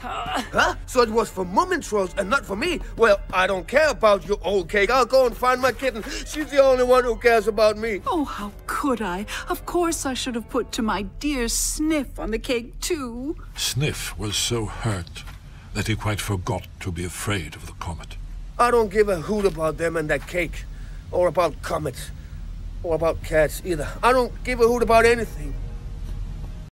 Huh? So it was for Moomintroll's and not for me? Well, I don't care about your old cake. I'll go and find my kitten. She's the only one who cares about me. Oh, how could I? Of course I should have put to my dear Sniff on the cake, too. Sniff was so hurt that he quite forgot to be afraid of the comet. I don't give a hoot about them and that cake. Or about comets. Or about cats either. I don't give a hoot about anything.